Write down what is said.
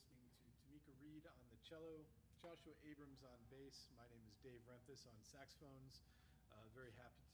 listening to Tomeka Reid on the cello, Joshua Abrams on bass. My name is Dave Rempis on saxophones. Uh, very happy